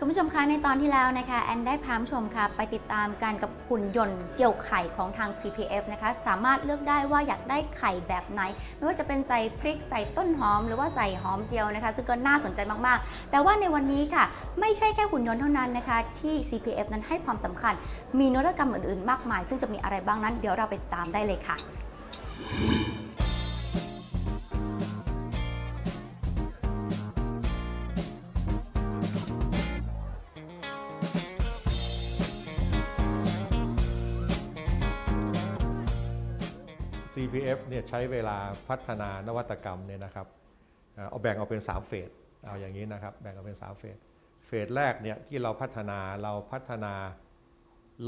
คุณผู้ชมคะในตอนที่แล้วนะคะแอนได้พาผู้ชมค่ะไปติดตามกันกับหุ่นยนต์เจียวไข่ของทาง CPF นะคะสามารถเลือกได้ว่าอยากได้ไข่แบบไหน ไม่ว่าจะเป็นใส่พริกใส่ต้นหอม หรือว่าใส่หอมเจียวนะคะ ซึ่งก็น่าสนใจมากๆ แต่ว่าในวันนี้ค่ะ ไม่ใช่แค่หุ่นยนต์เท่านั้นนะคะที่ CPF นั้นให้ความสำคัญ มีนวัตกรรมอื่นๆ มากมาย ซึ่งจะมีอะไรบ้างนั้นเดี๋ยวเราไปตามได้เลยค่ะ CPF เนี่ยใช้เวลาพัฒนานวัตกรรมเนี่ยนะครับเอ่อเอาแบ่งออกเป็น 3 เฟสเอาอย่างนี้นะครับแบ่งออกเป็น 3 เฟสเฟสแรกเนี่ยที่เราพัฒนาเราพัฒนา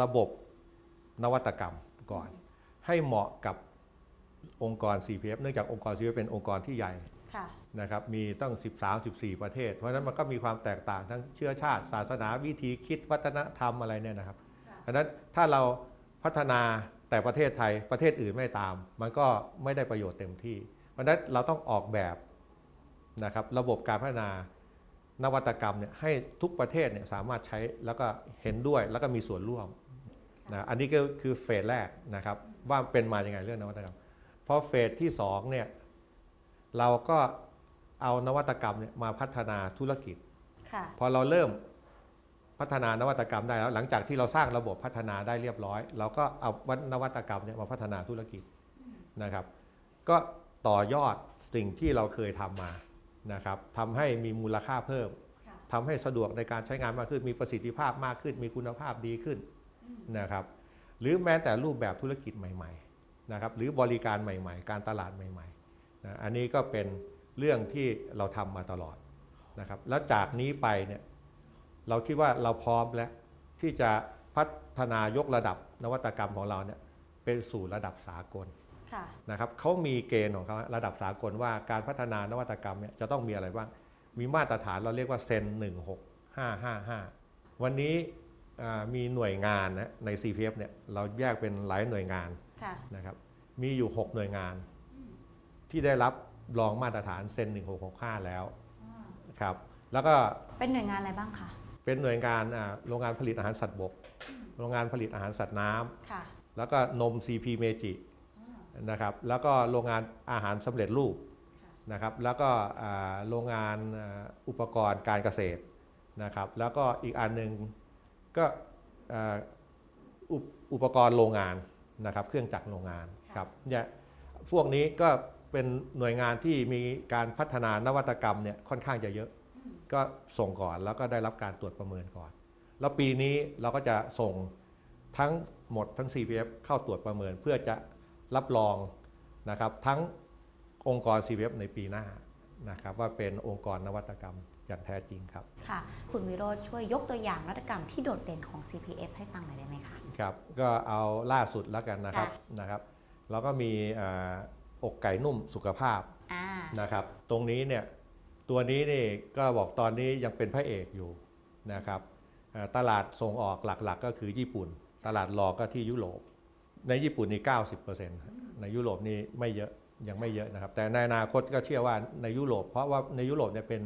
ระบบนวัตกรรมก่อน ให้เหมาะกับองค์กร CPF เนื่องจากองค์กร CPF เป็นองค์กรที่ใหญ่ค่ะนะครับมีตั้ง 13-14 ประเทศ เพราะฉะนั้นมันก็มีความแตกต่างทั้งเชื้อชาติ ศาสนาวิธีคิดวัฒนธรรมอะไรเนี่ยนะครับเพราะฉะนั้นถ้าเราพัฒนา แต่ประเทศไทยประเทศอื่นไม่ตาม มันก็ไม่ได้ประโยชน์เต็มที่เพราะฉะนั้นเราต้องออกแบบนะครับระบบการพัฒนานวัตกรรมเนี่ยให้ทุกประเทศเนี่ยสามารถใช้แล้วก็เห็นด้วยแล้วก็มีส่วนร่วมนะอันนี้ก็คือเฟสแรกนะครับว่าเป็นมาอย่างไงเรื่องนวัตกรรมพอเฟสที่สองเนี่ยเราก็เอานวัตกรรมเนี่ยมาพัฒนาธุรกิจค่ะพอเราเริ่ม พัฒนานวัตกรรมได้แล้วหลังจากที่เราสร้างระบบพัฒนาได้เรียบร้อย เราก็เอานวัตกรรมเนี่ยมาพัฒนาธุรกิจนะครับ ก็ต่อยอดสิ่งที่เราเคยทำมานะครับทำให้มีมูลค่าเพิ่มทำให้สะดวกในการใช้งานมากขึ้น มีประสิทธิภาพมากขึ้น มีคุณภาพดีขึ้นนะครับ หรือแม้แต่รูปแบบธุรกิจใหม่ๆนะครับ หรือบริการใหม่ ๆ การตลาดใหม่ๆนะอันนี้ก็เป็นเรื่องที่เราทำมาตลอดนะครับ แล้วจากนี้ไปเนี่ย เราคิดว่าเราพร้อมแล้วที่จะพัฒนายกระดับนวัตกรรมของเราเนี่ยเป็นสู่ระดับสากลค่ะนะครับเขามีเกณฑ์ของเขาระดับสากลว่าการพัฒนานวัตกรรมเนี่ยจะต้องมีอะไรบ้างมีมาตรฐานเราเรียกว่าเซน16555 วันนี้อ่ามีหน่วยงานนะใน CPF เนี่ยเราแยกเป็นหลายหน่วยงานค่ะนะครับมีอยู่ 6 หน่วยงาน ที่ได้รับรองมาตรฐานเซน1665 แล้วครับแล้วก็เป็นหน่วยงานอะไรบ้างคะ เป็นหน่วยงานอ่าโรงงานผลิตอาหารสัตว์บก โรงงานผลิตอาหารสัตว์น้ำค่ะแล้วก็นม CP เมจินะครับแล้วก็โรงงานอาหารสำเร็จรูปนะครับแล้วก็อ่าโรงงานอ่าอุปกรณ์การเกษตรนะครับแล้วก็อีกอันหนึ่งก็อ่าอุปอุปกรณ์โรงงานนะครับเครื่องจักรโรงงานครับเนี่ยพวกนี้ก็เป็นหน่วยงานที่มีการพัฒนานวัตกรรมเนี่ยค่อนข้างจะเยอะ ก็ส่งก่อนแล้วก็ได้รับการตรวจประเมินก่อน แล้วปีนี้เราก็จะส่งทั้งหมดทั้ง CPF เข้าตรวจประเมินเพื่อจะรับรองนะครับทั้งองค์กร CPF ในปีหน้านะครับว่าเป็นองค์กรนวัตกรรมอย่างแท้จริงครับ ค่ะ คุณวิโรธช่วยยกตัวอย่างนวัตกรรมที่โดดเด่นของ CPF ให้ฟังหน่อยได้ไหมคะ ครับ ก็เอาล่าสุดแล้วกันนะครับค่ะนะครับเราก็มีอ่าอกไก่นุ่มสุขภาพอ่านะครับ ตรงนี้เนี่ย ตัวนี้นี่ก็บอกตอนนี้ยังเป็นพระเอกอยู่นะครับเอ่อตลาดส่งออกหลักๆก็คือญี่ปุ่น ตลาดรองก็ที่ยุโรป ในญี่ปุ่นนี่90%ในยุโรปนี่ไม่เยอะยังไม่เยอะนะครับ แต่ในอนาคตก็เชื่อว่าในยุโรป เพราะว่าในยุโรปเนี่ยเป็น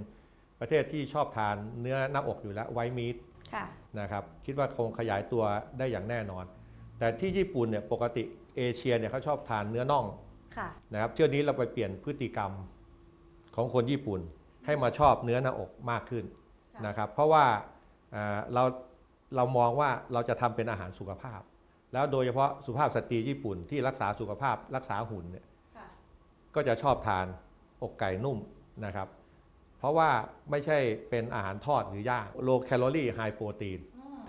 ประเทศที่ชอบทานเนื้อหน้าอกอยู่แล้วไวมีทค่ะนะครับคิดว่าคงขยายตัวได้อย่างแน่นอน แต่ที่ญี่ปุ่นเนี่ยปกติเอเชียเนี่ยเขาชอบทานเนื้อน่องค่ะนะครับเที่ยวนี้เราไปเปลี่ยนพฤติกรรมของคนญี่ปุ่น ให้มาชอบเนื้อหน้าอกมากขึ้นค่ะนะครับ เพราะว่าเอ่อเราเรามองว่าเราจะทำเป็นอาหารสุขภาพ แล้วโดยเฉพาะสุภาพสตรีญี่ปุ่นที่รักษาสุขภาพรักษาหุ่นเนี่ยค่ะก็จะชอบทานอกไก่นุ่มนะครับ เพราะว่าไม่ใช่เป็นอาหารทอดหรือย่าง low calorie high protein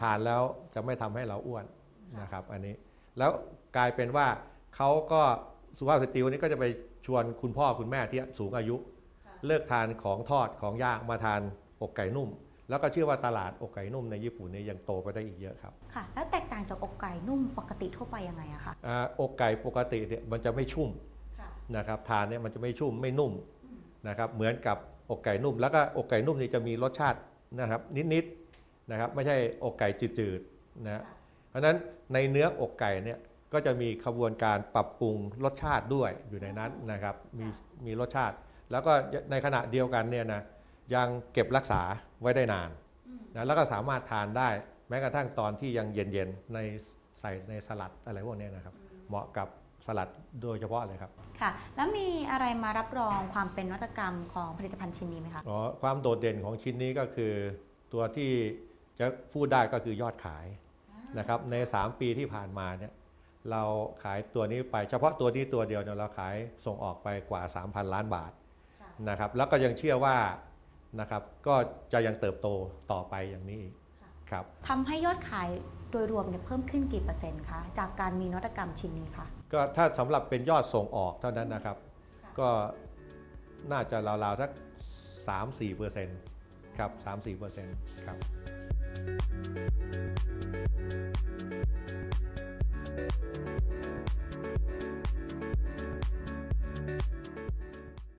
ทานแล้วจะไม่ทำให้เราอ้วนนะครับอันนี้แล้วกลายเป็นว่าเขาก็สุภาพสตรีวันนี้ก็จะไปชวนคุณพ่อคุณแม่ที่สูงอายุ เลิกทานของทอดของย่างมาทานอกไก่นุ่ม แล้วก็เชื่อว่าตลาดอกไก่นุ่มในญี่ปุ่นเนี่ยยังโตไปได้อีกเยอะครับค่ะแล้วแตกต่างจากอกไก่นุ่มปกติทั่วไปยังไงอะคะอาอกไก่ปกติเนี่ยมันจะไม่ชุ่มค่ะนะครับทานเนี่ยมันจะไม่ชุ่มไม่นุ่มนะครับเหมือนกับอกไก่นุ่ม แล้วก็อกไก่นุ่มนี่จะมีรสชาตินะครับนิดๆนะครับไม่ใช่อกไก่จืดๆนะเพราะฉะนั้นในเนื้ออกไก่เนี่ยก็จะมีขบวนการปรับปรุงรสชาติด้วยอยู่ในนั้นนะครับมีมีรสชาติ แล้วก็ในขณะเดียวกันเนี่ยนะยังเก็บรักษาไว้ได้นานนะแล้วก็สามารถทานได้แม้กระทั่งตอนที่ยังเย็นๆในใส่ในสลัดอะไรพวกนี้นะครับ เหมาะกับสลัดโดยเฉพาะเลยครับ ค่ะ แล้วมีอะไรมารับรองความเป็นนวัตกรรมของผลิตภัณฑ์ชิ้นนี้ไหมคะอ๋อความโดดเด่นของชิ้นนี้ก็คือ ตัวที่จะพูดได้ก็คือยอดขายนะครับใน 3 ปีที่ผ่านมาเนี่ยเราขายตัวนี้ไปเฉพาะตัวนี้ตัวเดียวเนี่ยเราขายส่งออกไปกว่า 3,000 ล้านบาทค่ะ นะครับแล้วก็ยังเชื่อว่านะครับก็จะยังเติบโตต่อไปอย่างนี้อีกครับทำให้ยอดขายโดยรวมเนี่ยเพิ่มขึ้นกี่เปอร์เซ็นต์คะจากการมีนวัตกรรมชิ้นนี้ค่ะก็ถ้าสำหรับเป็นยอดส่งออกเท่านั้นนะครับค่ะก็น่าจะราวๆสัก3-4เปอร์เซ็นต์ครับ3-4เปอร์เซ็นต์ครับ